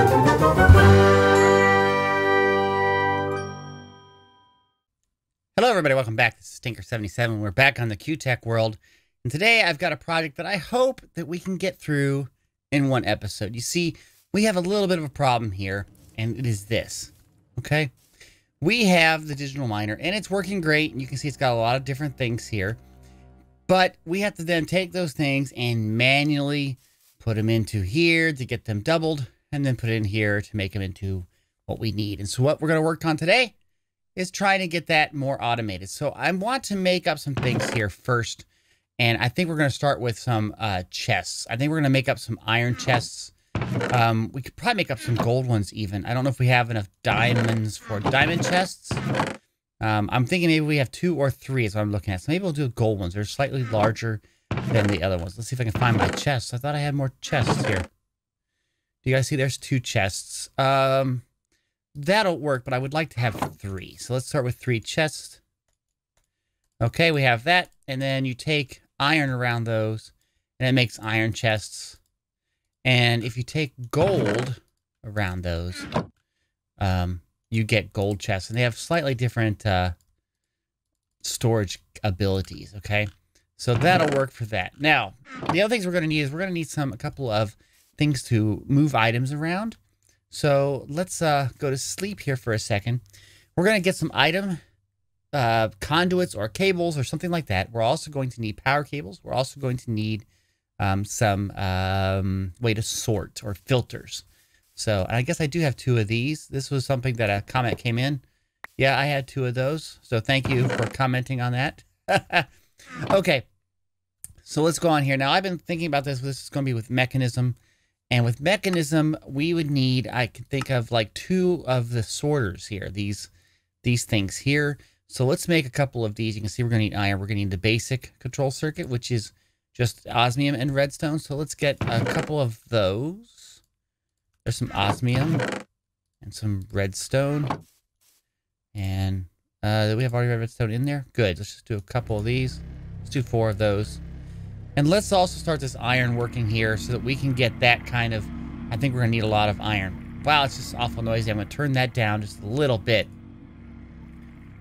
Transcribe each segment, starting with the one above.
Hello, everybody. Welcome back. This is Tinker77. We're back on the Q-Tech world. And today I've got a project that I hope that we can get through in one episode. You see, we have a little bit of a problem here, and it is this. Okay? We have the digital miner, and it's working great. And You can see it's got a lot of different things here. But we have to then take those things and manually put them into here to get them doubled, and then put it in here to make them into what we need. And so what we're going to work on today is trying to get that more automated. So I want to make up some things here first. And I think we're going to start with some uh, chests. I think we're going to make up some iron chests. Um, we could probably make up some gold ones even. I don't know if we have enough diamonds for diamond chests. Um, I'm thinking maybe we have two or three is what I'm looking at. So maybe we'll do gold ones. They're slightly larger than the other ones. Let's see if I can find my chests. I thought I had more chests here. Do you guys see there's two chests? Um, that'll work, but I would like to have three. So let's start with three chests. Okay, we have that. And then you take iron around those, and it makes iron chests. And if you take gold around those, um, you get gold chests. And they have slightly different uh, storage abilities, okay? So that'll work for that. Now, the other things we're going to need is we're going to need some a couple of things to move items around. So let's uh, go to sleep here for a second. We're going to get some item uh, conduits or cables or something like that. We're also going to need power cables. We're also going to need um, some um, way to sort or filters. So I guess I do have two of these. This was something that a comment came in. Yeah, I had two of those. So thank you for commenting on that. okay. So let's go on here. Now I've been thinking about this. This is going to be with Mekanism. And with Mekanism, we would need, I can think of like two of the sorters here, these, these things here. So let's make a couple of these. You can see we're going to need iron. We're going to need the basic control circuit, which is just osmium and redstone. So let's get a couple of those. There's some osmium and some redstone. And uh, we have already redstone in there? Good. Let's just do a couple of these. Let's do four of those. And let's also start this iron working here so that we can get that kind of... I think we're going to need a lot of iron. Wow, it's just awful noisy. I'm going to turn that down just a little bit.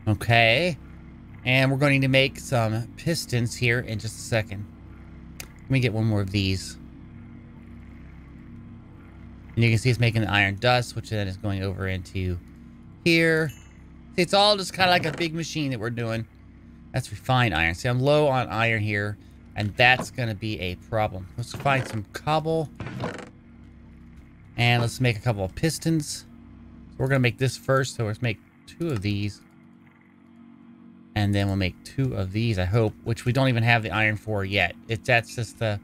Okay. And we're going to make some pistons here in just a second. Let me get one more of these. And you can see it's making the iron dust, which then is going over into here. See, it's all just kind of like a big machine that we're doing. That's refined iron. See, I'm low on iron here. And that's going to be a problem. Let's find some cobble. And let's make a couple of pistons. We're going to make this first. So let's make two of these. And then we'll make two of these, I hope. Which we don't even have the iron for yet. It, that's just the,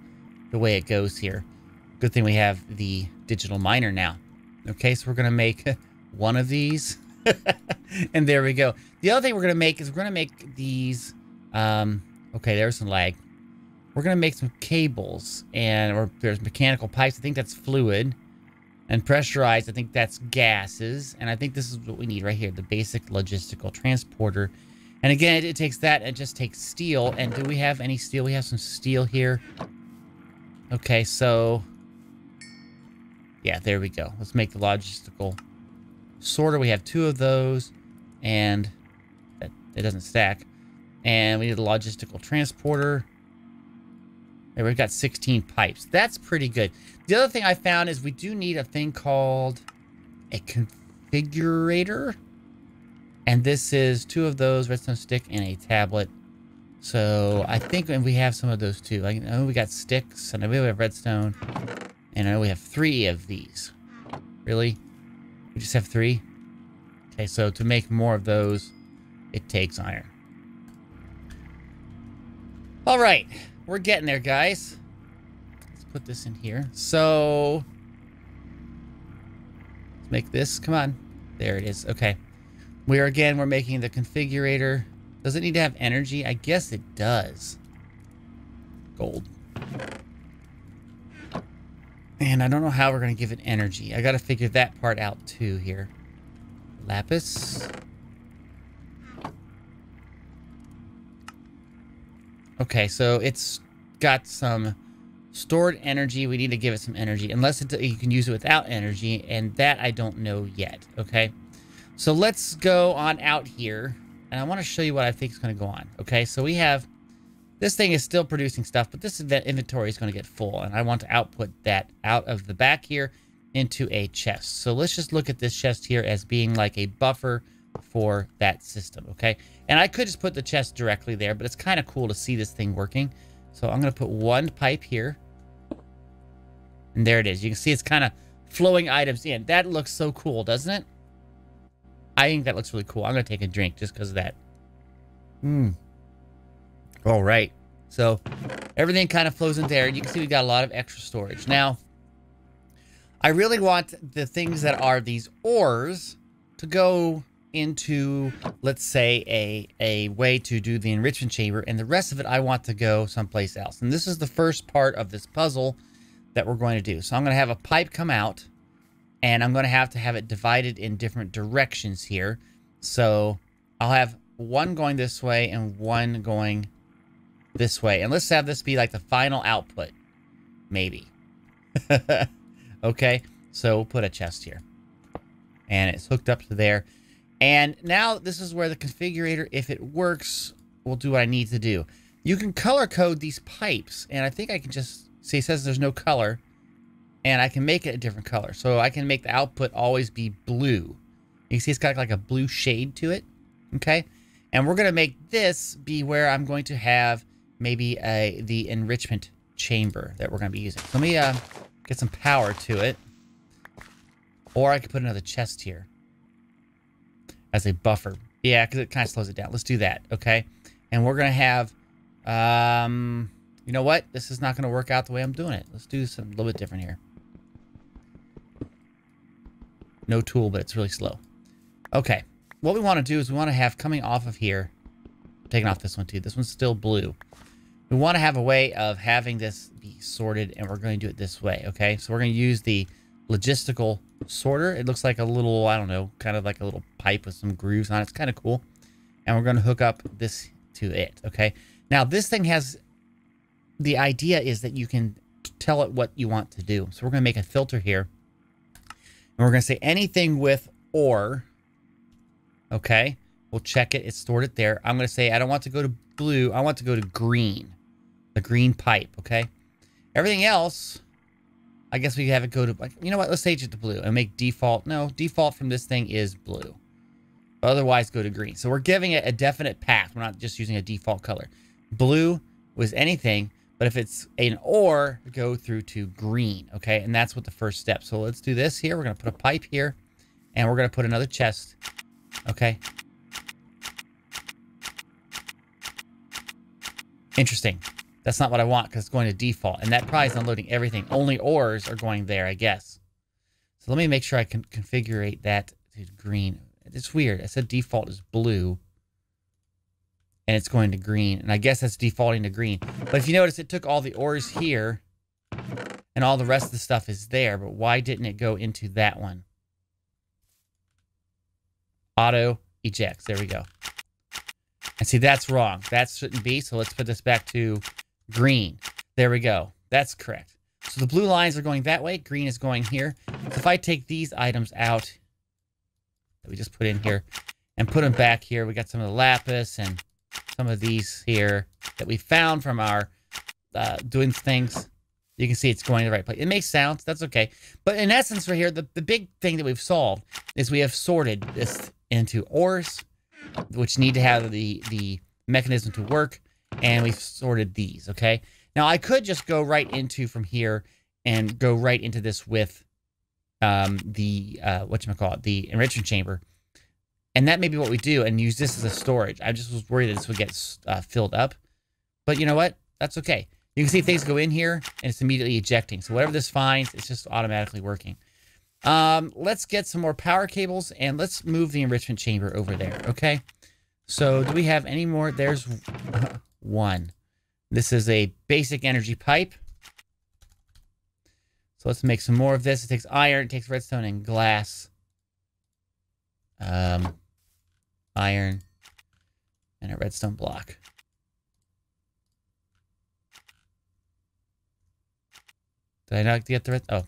the way it goes here. Good thing we have the digital miner now. Okay, so we're going to make one of these. and there we go. The other thing we're going to make is we're going to make these... Um, okay, there's some lag. We're going to make some cables, and or there's mechanical pipes. I think that's fluid. And pressurized, I think that's gases. And I think this is what we need right here, the basic logistical transporter. And again, it, it takes that, it just takes steel. And do we have any steel? We have some steel here. Okay, so... Yeah, there we go. Let's make the logistical sorter. We have two of those. And that, it doesn't stack. And we need a logistical transporter. And we've got 16 pipes. That's pretty good. The other thing I found is we do need a thing called a configurator. And this is two of those, redstone stick and a tablet. So I think we have some of those too. I know we got sticks, and I know we have redstone. And I know we have three of these. Really? We just have three? Okay, so to make more of those, it takes iron. All right. We're getting there, guys. Let's put this in here. So, let's make this. Come on. There it is. Okay. We are, again, we're making the configurator. Does it need to have energy? I guess it does. Gold. And I don't know how we're going to give it energy. I got to figure that part out, too, here. Lapis. Okay, so it's got some Stored energy, we need to give it some energy, unless it, you can use it without energy, and that I don't know yet, okay? So let's go on out here, and I want to show you what I think is going to go on, okay? So we have, this thing is still producing stuff, but this inventory is going to get full, and I want to output that out of the back here into a chest. So let's just look at this chest here as being like a buffer for that system, okay? And I could just put the chest directly there, but it's kind of cool to see this thing working. So I'm going to put one pipe here. And there it is. You can see it's kind of flowing items in. That looks so cool, doesn't it? I think that looks really cool. I'm going to take a drink just because of that. Hmm. All right. So everything kind of flows in there. You can see we got a lot of extra storage. Now, I really want the things that are these ores to go into, let's say, a, a way to do the enrichment chamber, and the rest of it I want to go someplace else. And this is the first part of this puzzle that we're going to do. So I'm going to have a pipe come out, and I'm going to have to have it divided in different directions here. So I'll have one going this way and one going this way. And let's have this be like the final output, maybe. okay, so we'll put a chest here. And it's hooked up to there. And now this is where the configurator, if it works, will do what I need to do. You can color code these pipes, and I think I can just, see it says there's no color, and I can make it a different color. So I can make the output always be blue. You see it's got like a blue shade to it, okay? And we're going to make this be where I'm going to have maybe a the enrichment chamber that we're going to be using. Let me uh, get some power to it. Or I could put another chest here as a buffer. Yeah, because it kind of slows it down. Let's do that, okay? And we're going to have, um, you know what? This is not going to work out the way I'm doing it. Let's do something a little bit different here. No tool, but it's really slow. Okay. What we want to do is we want to have coming off of here, taking off this one too. This one's still blue. We want to have a way of having this be sorted, and we're going to do it this way, okay? So we're going to use the logistical sorter. It looks like a little, I don't know, kind of like a little pipe with some grooves on it. It's kind of cool. And we're going to hook up this to it, okay? Now, this thing has, the idea is that you can tell it what you want to do. So we're going to make a filter here. And we're going to say anything with ore, okay? We'll check it. It's stored it there. I'm going to say I don't want to go to blue. I want to go to green. The green pipe, okay? Everything else, I guess we have it go to, like, you know what? Let's change it to blue and make default. No, default from this thing is blue. Otherwise, go to green. So we're giving it a definite path. We're not just using a default color. Blue was anything, but if it's an ore, go through to green, okay? And that's what the first step. So let's do this here. We're going to put a pipe here, and we're going to put another chest, okay? Interesting. That's not what I want because it's going to default. And that probably is unloading everything. Only ores are going there, I guess. So let me make sure I can configure that to green. It's weird. I said default is blue. And it's going to green. And I guess that's defaulting to green. But if you notice, it took all the ores here. And all the rest of the stuff is there. But why didn't it go into that one? Auto ejects. There we go. And see, that's wrong. That shouldn't be. So let's put this back to green. There we go. That's correct. So the blue lines are going that way. Green is going here. So if I take these items out that we just put in here and put them back here, we got some of the lapis and some of these here that we found from our uh, doing things. You can see it's going to the right place. It makes sounds. That's okay. But in essence, right here, the, the big thing that we've solved is we have sorted this into ores, which need to have the, the mechanism to work and we've sorted these, okay? Now, I could just go right into from here and go right into this with um, the, uh, whatchamacallit, the enrichment chamber. And that may be what we do and use this as a storage. I just was worried that this would get uh, filled up. But you know what? That's okay. You can see things go in here and it's immediately ejecting. So whatever this finds, it's just automatically working. Um, let's get some more power cables and let's move the enrichment chamber over there, okay? So do we have any more? There's one. This is a basic energy pipe. So let's make some more of this. It takes iron, it takes redstone and glass. Um, iron and a redstone block. Did I not get the red? Oh,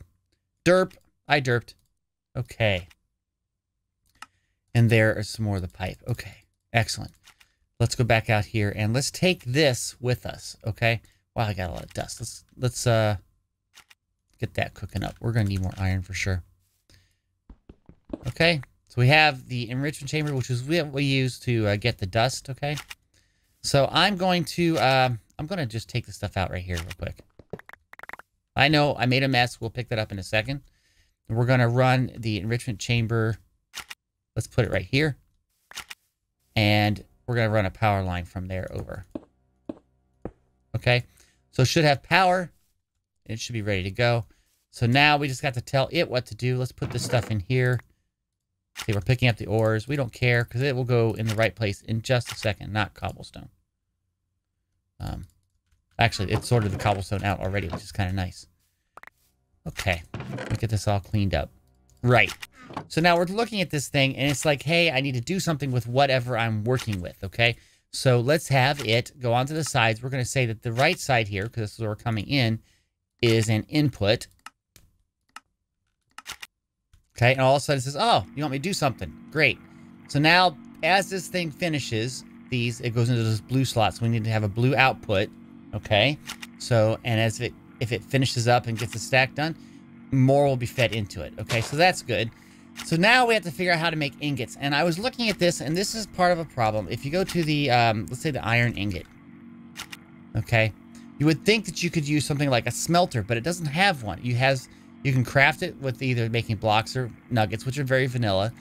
derp. I derped. Okay. And there is some more of the pipe. Okay, excellent. Let's go back out here and let's take this with us. Okay. Wow, I got a lot of dust. Let's let's uh get that cooking up. We're gonna need more iron for sure. Okay, so we have the enrichment chamber, which is what we use to uh, get the dust. Okay, so I'm going to um, I'm gonna just take the stuff out right here real quick. I know I made a mess. We'll pick that up in a second. We're gonna run the enrichment chamber. Let's put it right here, and we're gonna run a power line from there over. Okay, so it should have power. It should be ready to go. So now we just got to tell it what to do. Let's put this stuff in here. See, we're picking up the ores. We don't care because it will go in the right place in just a second, not cobblestone. Um, actually, it sorted the cobblestone out already, which is kind of nice. Okay, let's get this all cleaned up. Right. So now we're looking at this thing, and it's like, hey, I need to do something with whatever I'm working with, okay? So let's have it go onto the sides. We're going to say that the right side here, because this is where we're coming in, is an input. Okay, and all of a sudden it says, oh, you want me to do something. Great. So now, as this thing finishes, these, it goes into those blue slots. We need to have a blue output. Okay. So, and as it, if it finishes up and gets the stack done, more will be fed into it. Okay, so that's good. So now we have to figure out how to make ingots. And I was looking at this, and this is part of a problem. If you go to the, um, let's say the iron ingot. Okay. You would think that you could use something like a smelter, but it doesn't have one. You has you can craft it with either making blocks or nuggets, which are very vanilla.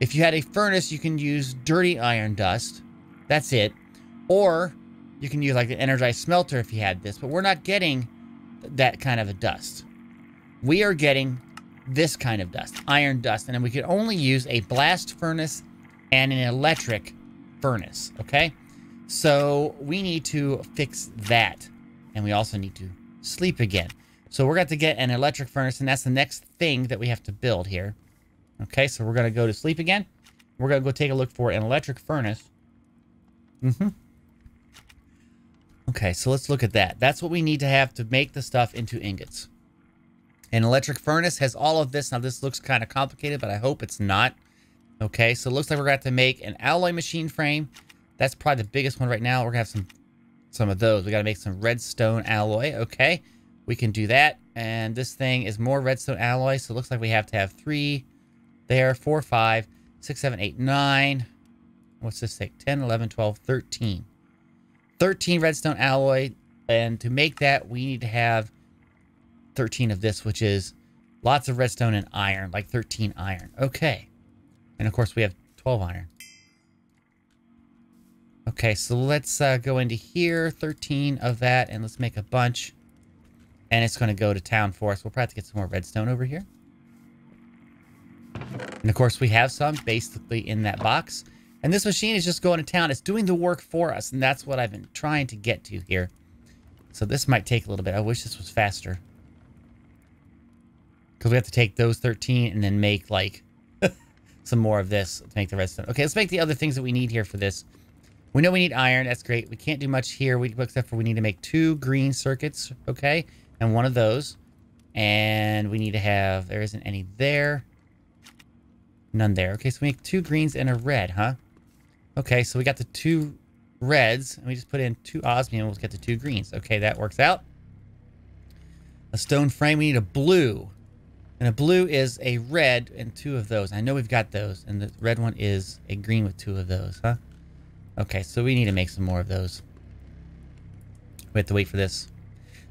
If you had a furnace, you can use dirty iron dust. That's it. Or you can use like the energized smelter if you had this, but we're not getting that kind of a dust. We are getting this kind of dust, iron dust, and we could only use a blast furnace and an electric furnace, okay? So we need to fix that. And we also need to sleep again. So we're going to get an electric furnace, and that's the next thing that we have to build here. Okay, so we're going to go to sleep again. We're going to go take a look for an electric furnace. Mm-hmm. Okay, so let's look at that. That's what we need to have to make the stuff into ingots. An electric furnace has all of this. Now, this looks kind of complicated, but I hope it's not. Okay, so it looks like we're going to have to make an alloy machine frame. That's probably the biggest one right now. We're going to have some some of those. We got to make some redstone alloy. Okay. We can do that. And this thing is more redstone alloy. So it looks like we have to have three there, four, five, six, seven, eight, nine. What's this take? 10, 11, 12, 13. 13 redstone alloy. And to make that, we need to have 13 of this, which is lots of redstone and iron, like 13 iron. Okay. And of course, we have 12 iron. Okay, so let's uh, go into here, 13 of that, and let's make a bunch. And it's going to go to town for us. We'll probably have to get some more redstone over here. And of course, we have some basically in that box. And this machine is just going to town. It's doing the work for us. And that's what I've been trying to get to here. So this might take a little bit. I wish this was faster. Because we have to take those 13 and then make like some more of this to make the redstone. Okay, let's make the other things that we need here for this. We know we need iron. That's great. We can't do much here. We except for we need to make two green circuits. Okay and one of those. And we need to have, there isn't any there. None there. Okay, so we make two greens and a red, huh? Okay, so we got the two reds, and we just put in two osmium, we'll get the two greens. Okay, that works out. A stone frame, we need a blue. And a blue is a red and two of those. I know we've got those, and the red one is a green with two of those, huh? Okay, so we need to make some more of those. We have to wait for this.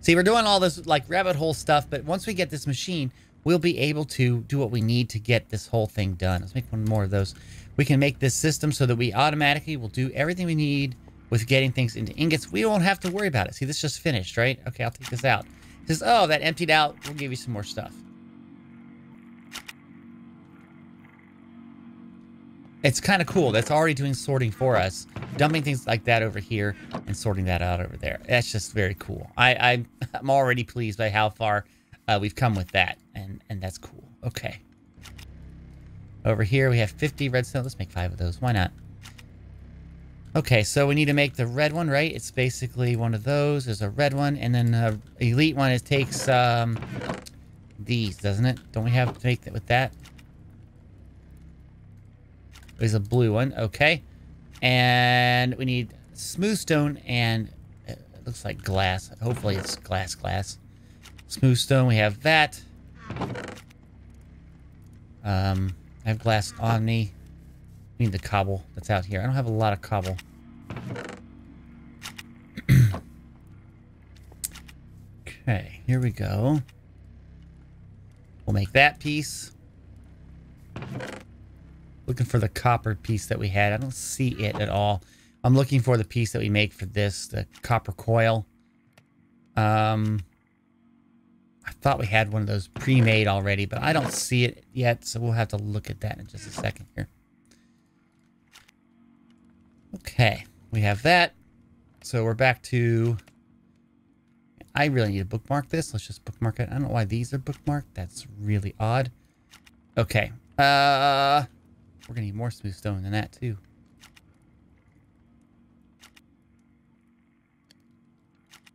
See, we're doing all this like rabbit hole stuff, but once we get this machine, we'll be able to do what we need to get this whole thing done. Let's make one more of those. We can make this system so that we automatically will do everything we need with getting things into ingots. We won't have to worry about it. See, this just finished, right? Okay, I'll take this out. It says, oh, that emptied out. We'll give you some more stuff. It's kind of cool. That's already doing sorting for us, dumping things like that over here and sorting that out over there. That's just very cool. I, I am already pleased by how far uh, we've come with that, and and that's cool. Okay. Over here we have 50 redstone. Let's make five of those. Why not? Okay, so we need to make the red one, right? It's basically one of those. There's a red one, and then the elite one, it takes um, these, doesn't it? Don't we have to make it with that? There's a blue one, okay. And we need smooth stone and it looks like glass. Hopefully it's glass glass. Smooth stone, we have that. Um, I have glass on me. We need the cobble that's out here. I don't have a lot of cobble. okay, here we go. We'll make that piece. Looking for the copper piece that we had. I don't see it at all. I'm looking for the piece that we make for this, the copper coil. Um, I thought we had one of those pre-made already, but I don't see it yet, so we'll have to look at that in just a second here. Okay, we have that. So we're back to... I really need to bookmark this. Let's just bookmark it. I don't know why these are bookmarked. That's really odd. Okay. Uh, we're to need more smooth stone than that, too.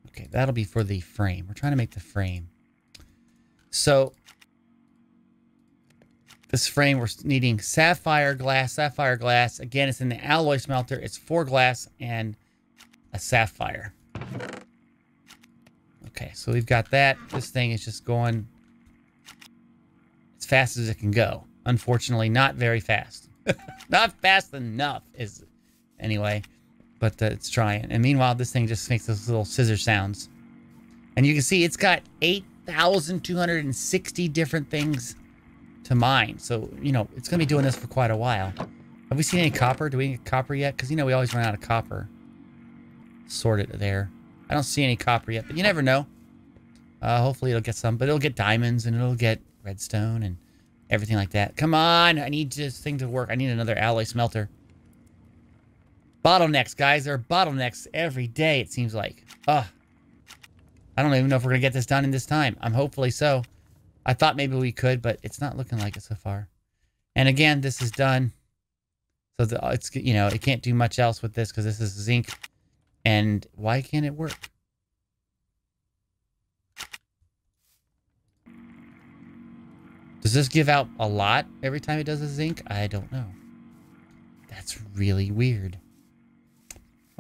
Okay, that'll be for the frame. We're trying to make the frame. So, this frame, we're needing sapphire glass, sapphire glass. Again, it's in the alloy smelter. It's four glass and a sapphire. Okay, so we've got that. This thing is just going as fast as it can go. Unfortunately, not very fast. not fast enough is anyway, but uh, it's trying. And meanwhile, this thing just makes those little scissor sounds. And you can see it's got 8,260 different things to mine. So, you know, it's going to be doing this for quite a while. Have we seen any copper? Do we get copper yet? Because, you know, we always run out of copper. Sort it there. I don't see any copper yet, but you never know. Uh, hopefully it'll get some, but it'll get diamonds and it'll get redstone and everything like that. Come on, I need this thing to work. I need another alloy smelter. Bottlenecks, guys. There are bottlenecks every day, it seems like. Ugh. I don't even know if we're going to get this done in this time. I'm hopefully so. I thought maybe we could, but it's not looking like it so far. And again, this is done. So the, it's, you know, it can't do much else with this because this is zinc. And why can't it work? Does this give out a lot every time it does a zinc? I don't know. That's really weird.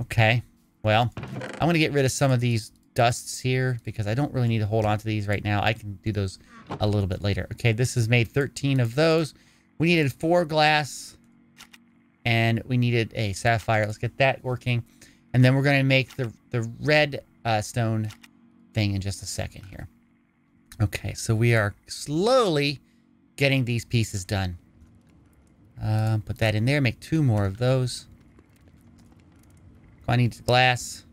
Okay. Well, I'm going to get rid of some of these dusts here because I don't really need to hold on to these right now. I can do those a little bit later. Okay, this has made 13 of those. We needed four glass and we needed a sapphire. Let's get that working. And then we're going to make the, the red uh, stone thing in just a second here. Okay, so we are slowly getting these pieces done. Uh, put that in there, make two more of those. I need glass.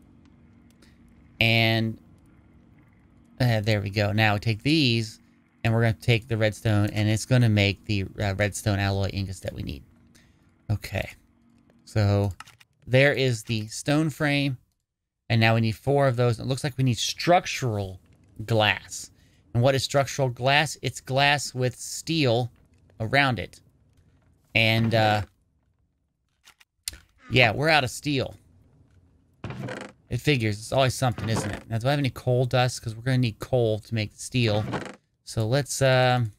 And uh, there we go. Now take these and we're going to take the redstone and it's going to make the uh, redstone alloy ingots that we need. Okay. So there is the stone frame. And now we need four of those. It looks like we need structural glass. And what is structural glass? It's glass with steel around it. And, uh, yeah, we're out of steel. It figures. It's always something, isn't it? Now, do I have any coal dust? Because we're going to need coal to make steel. So let's, um,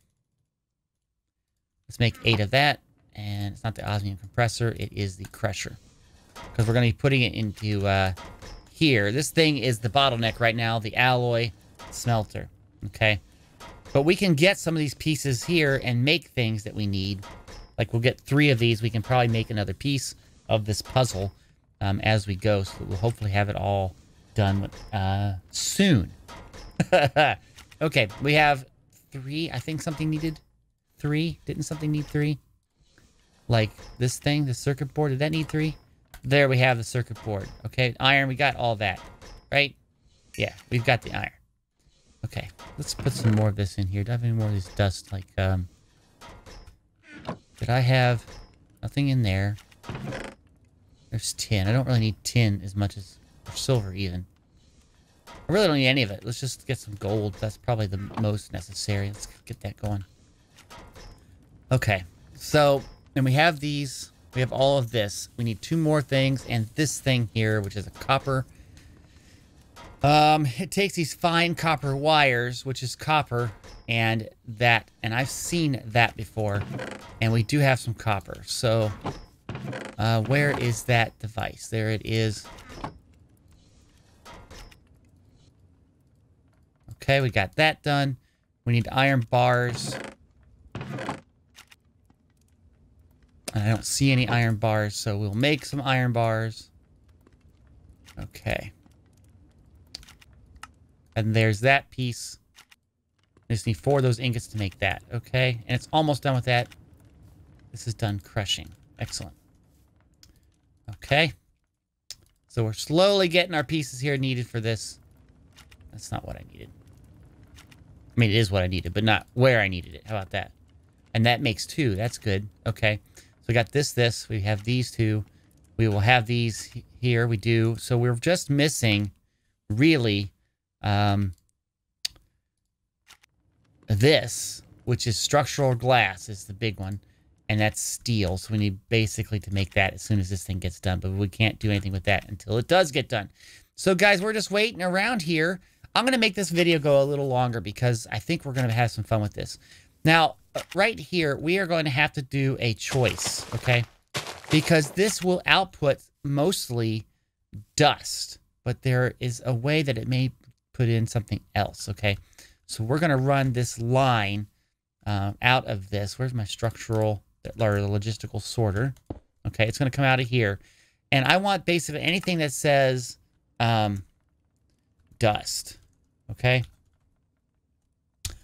let's make eight of that. And it's not the osmium compressor. It is the crusher. Because we're going to be putting it into, uh, here. This thing is the bottleneck right now. The alloy smelter. Okay. But we can get some of these pieces here and make things that we need. Like we'll get three of these. We can probably make another piece of this puzzle um, as we go. So we'll hopefully have it all done uh, soon. okay, we have three. I think something needed three. Didn't something need three? Like this thing, the circuit board. Did that need three? There we have the circuit board. Okay, iron. We got all that, right? Yeah, we've got the iron. Okay, let's put some more of this in here. Do I have any more of this dust? Like, um... Did I have... Nothing in there. There's tin. I don't really need tin as much as... Silver, even. I really don't need any of it. Let's just get some gold. That's probably the most necessary. Let's get that going. Okay. So, and we have these We have all of this. We need two more things and this thing here, which is a copper. Um, it takes these fine copper wires, which is copper, and that, and I've seen that before, and we do have some copper. So, uh, where is that device? There it is. Okay, we got that done. We need iron bars. And I don't see any iron bars, so we'll make some iron bars. Okay. And there's that piece. I just need four of those ingots to make that. Okay, and it's almost done with that. This is done crushing. Excellent. Okay. So we're slowly getting our pieces here needed for this. That's not what I needed. I mean, it is what I needed, but not where I needed it. How about that? And that makes two. That's good. Okay. So we got this, this. We have these two. We will have these here. We do. So we're just missing, really, um, this, which is structural glass, is the big one. And that's steel. So we need basically to make that as soon as this thing gets done. But we can't do anything with that until it does get done. So, guys, we're just waiting around here. I'm going to make this video go a little longer because I think we're going to have some fun with this. Now, uh, right here, we are going to have to do a choice, okay? Because this will output mostly dust, but there is a way that it may put in something else, okay? So we're going to run this line uh, out of this. Where's my structural or the logistical sorter? Okay, it's going to come out of here. And I want basically anything that says um, dust, okay? We'll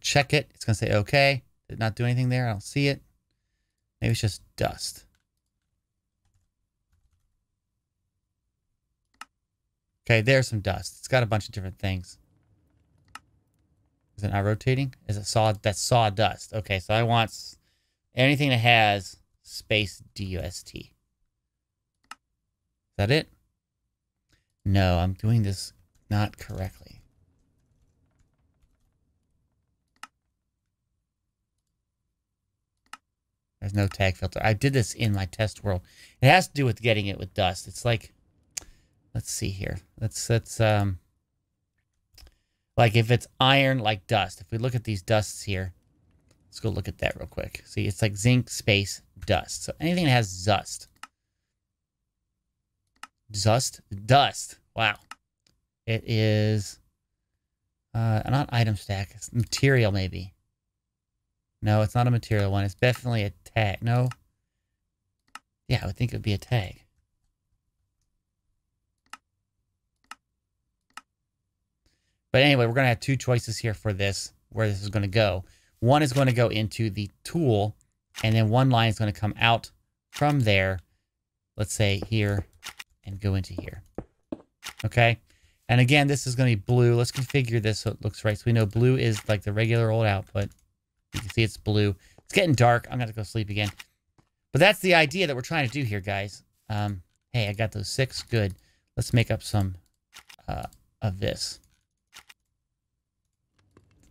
check it. It's going to say okay. Did not do anything there. I don't see it. Maybe it's just dust. Okay, there's some dust. It's got a bunch of different things. Is it not rotating? Is it saw? That's sawdust. Okay, so I want anything that has space DUST. Is that it? No, I'm doing this not correctly. There's no tag filter. I did this in my test world. It has to do with getting it with dust. It's like Let's see here. Let's let's um like if it's iron like dust. If we look at these dusts here, let's go look at that real quick. See, it's like zinc space dust. So anything that has dust. Dust? Dust. Wow. It is uh not item stack, it's material maybe. No, it's not a material one. It's definitely a tag. No. Yeah, I would think it would be a tag. But anyway, we're going to have two choices here for this, where this is going to go. One is going to go into the tool, and then one line is going to come out from there, let's say here, and go into here. Okay? And again, this is going to be blue. Let's configure this so it looks right. So we know blue is like the regular old output. You can see it's blue. It's getting dark. I'm going to go sleep again. But that's the idea that we're trying to do here, guys. Um, hey, I got those six. Good. Let's make up some uh, of this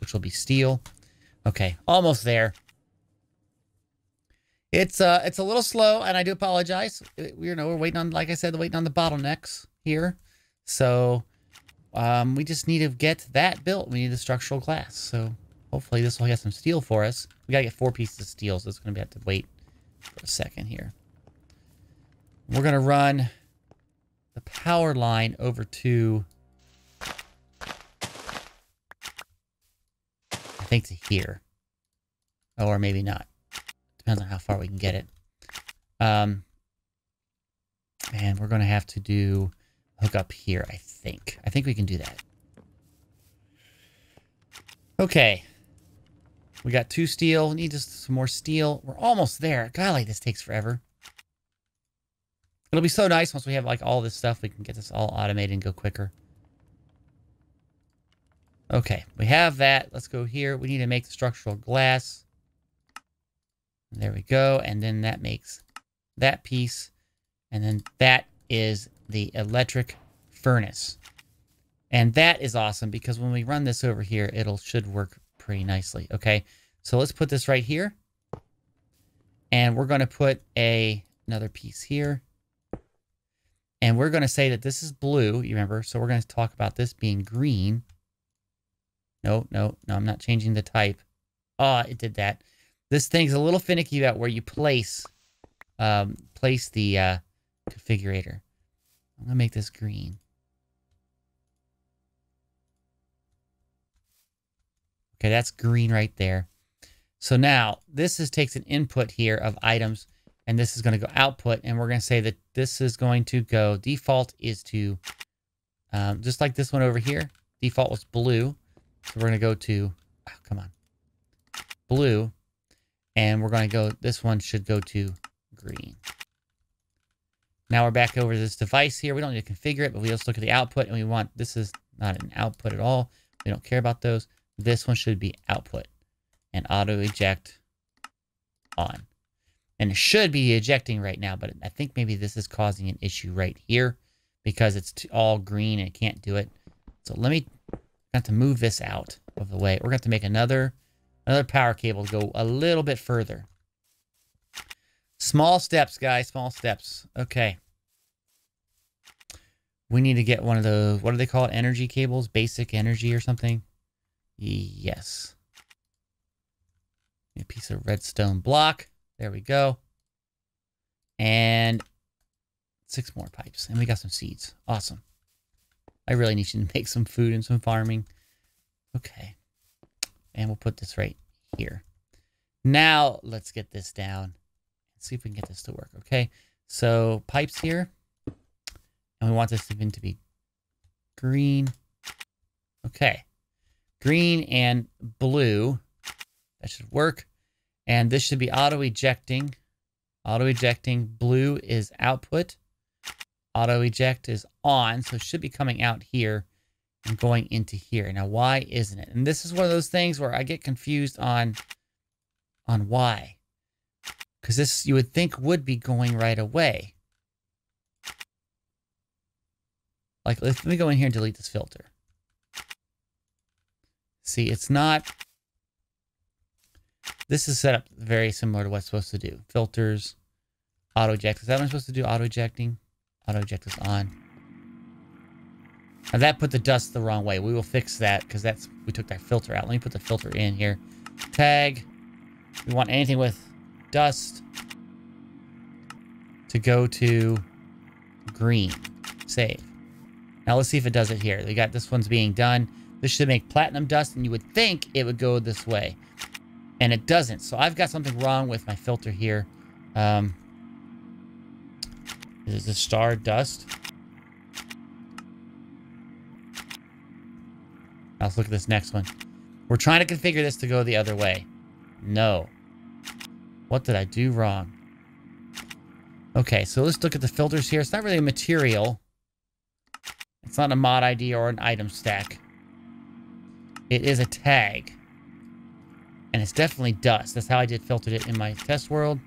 which will be steel. Okay, almost there. It's uh, it's a little slow, and I do apologize. We, you know, we're waiting on, like I said, waiting on the bottlenecks here. So, um, we just need to get that built. We need the structural glass. So, hopefully, this will get some steel for us. We gotta get four pieces of steel, so it's gonna be have to wait for a second here. We're gonna run the power line over to think to here. Or maybe not. Depends on how far we can get it. Um, and we're going to have to do hook up here, I think. I think we can do that. Okay. We got two steel. Need just some more steel. We're almost there. Like this takes forever. It'll be so nice once we have like all this stuff. We can get this all automated and go quicker. Okay, we have that. Let's go here. We need to make the structural glass. There we go. And then that makes that piece. And then that is the electric furnace. And that is awesome because when we run this over here, it'll should work pretty nicely. Okay, so let's put this right here. And we're going to put a another piece here. And we're going to say that this is blue, you remember? So we're going to talk about this being green. No, no, no, I'm not changing the type. Oh, it did that. This thing's a little finicky about where you place um, place the uh, configurator. I'm to make this green. Okay, that's green right there. So now this is takes an input here of items and this is going to go output and we're going to say that this is going to go default is to um, just like this one over here default was blue so we're going to go to oh, come on. Blue and we're going to go this one should go to green. Now we're back over this device here. We don't need to configure it but we just look at the output and we want this is not an output at all. We don't care about those. This one should be output and auto eject on. And it should be ejecting right now, but I think maybe this is causing an issue right here because it's all green and it can't do it. So let me have to move this out of the way. We're going to, have to make another another power cable to go a little bit further. Small steps, guys. Small steps. Okay. We need to get one of those, what do they call it? Energy cables? Basic energy or something? Yes. A piece of redstone block. There we go. And six more pipes. And we got some seeds. Awesome. I really need you to make some food and some farming. Okay. And we'll put this right here. Now, let's get this down. Let's see if we can get this to work. Okay. So, pipes here. And we want this even to be green. Okay green and blue. That should work. And this should be auto ejecting. Auto ejecting. Blue is output. Auto eject is on. So it should be coming out here and going into here. Now, why isn't it? And this is one of those things where I get confused on, on why. Because this you would think would be going right away. Like, let me go in here and delete this filter. See, it's not... This is set up very similar to what's supposed to do. Filters, auto eject. Is that what I'm supposed to do? Auto ejecting? Auto eject is on. Now that put the dust the wrong way. We will fix that because that's we took that filter out. Let me put the filter in here. Tag. We want anything with dust to go to green. Save. Now let's see if it does it here. We got this one's being done. This should make platinum dust, and you would think it would go this way. And it doesn't. So I've got something wrong with my filter here. Um, is the star dust? Let's look at this next one. We're trying to configure this to go the other way. No. What did I do wrong? Okay, so let's look at the filters here. It's not really a material. It's not a mod ID or an item stack. It is a tag. And it's definitely dust. That's how I did filtered it in my test world.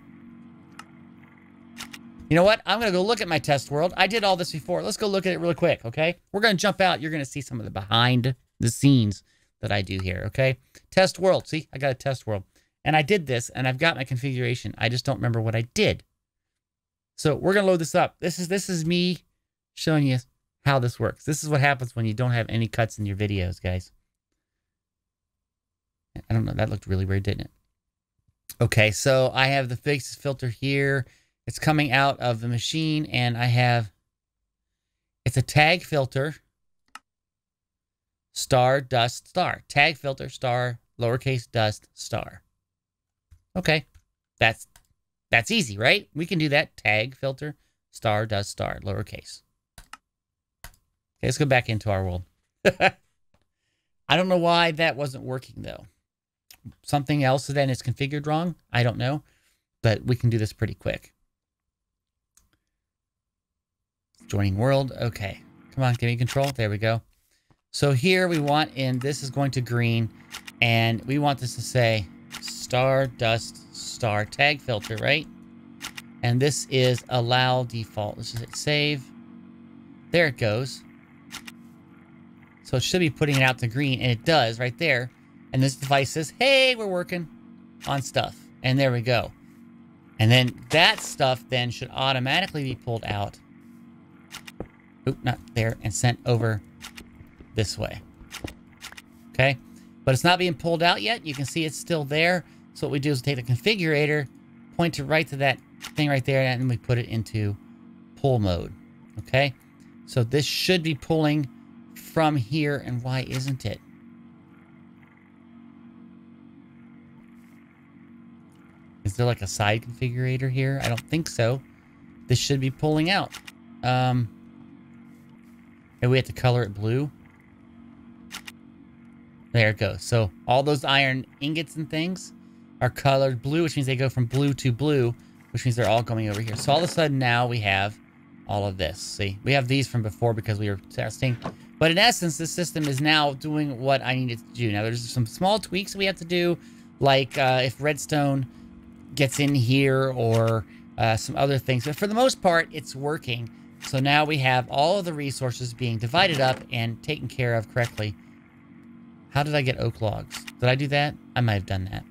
You know what? I'm going to go look at my test world. I did all this before. Let's go look at it really quick, okay? We're going to jump out. You're going to see some of the behind the scenes that I do here, okay? Test world. See, I got a test world. And I did this, and I've got my configuration. I just don't remember what I did. So we're going to load this up. This is this is me showing you how this works. This is what happens when you don't have any cuts in your videos, guys. I don't know. That looked really weird, didn't it? Okay, so I have the fix filter here. It's coming out of the machine, and I have... It's a tag filter. Star, dust, star. Tag filter, star, lowercase, dust, star. Okay, that's that's easy, right? We can do that. Tag filter, star, dust, star, lowercase. Okay, let's go back into our world. I don't know why that wasn't working, though something else then is configured wrong. I don't know, but we can do this pretty quick. Joining world. Okay. Come on, give me control. There we go. So here we want in, this is going to green, and we want this to say star dust star tag filter, right? And this is allow default. Let's just hit save. There it goes. So it should be putting it out to green, and it does right there. And this device says, hey, we're working on stuff. And there we go. And then that stuff then should automatically be pulled out. Oop, not there, and sent over this way. Okay, but it's not being pulled out yet. You can see it's still there. So what we do is take the configurator, point it right to that thing right there, and we put it into pull mode. Okay, so this should be pulling from here, and why isn't it? Is there like a side configurator here? I don't think so. This should be pulling out. Um, we have to color it blue. There it goes. So all those iron ingots and things are colored blue, which means they go from blue to blue, which means they're all going over here. So all of a sudden now we have all of this. See, we have these from before because we were testing. But in essence, this system is now doing what I needed to do. Now there's some small tweaks we have to do, like uh, if redstone gets in here or uh, some other things. But for the most part, it's working. So now we have all of the resources being divided up and taken care of correctly. How did I get oak logs? Did I do that? I might have done that.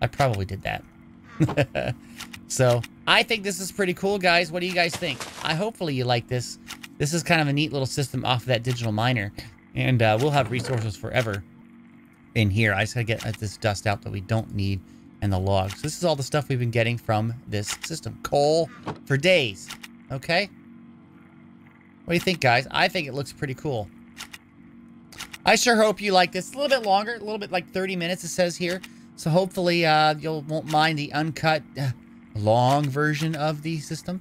I probably did that. so I think this is pretty cool, guys. What do you guys think? I hopefully you like this. This is kind of a neat little system off of that digital miner. And uh, we'll have resources forever in here. I just gotta get this dust out that we don't need and the logs. This is all the stuff we've been getting from this system. Coal for days. Okay? What do you think, guys? I think it looks pretty cool. I sure hope you like this. a little bit longer, a little bit like 30 minutes it says here. So hopefully uh, you won't mind the uncut, uh, long version of the system.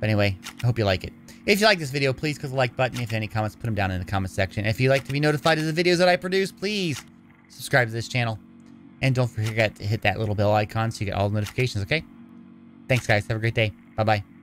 But anyway, I hope you like it. If you like this video, please click the like button. If any comments, put them down in the comment section. If you'd like to be notified of the videos that I produce, please subscribe to this channel. And don't forget to hit that little bell icon so you get all the notifications, okay? Thanks, guys. Have a great day. Bye-bye.